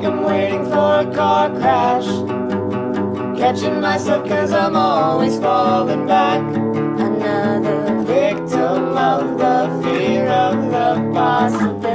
like I'm waiting for a car crash. Catching myself cause I'm always falling back. Another victim of the fear of the possibility.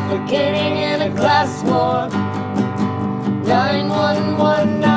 suffocating in a glass war. Nine one one.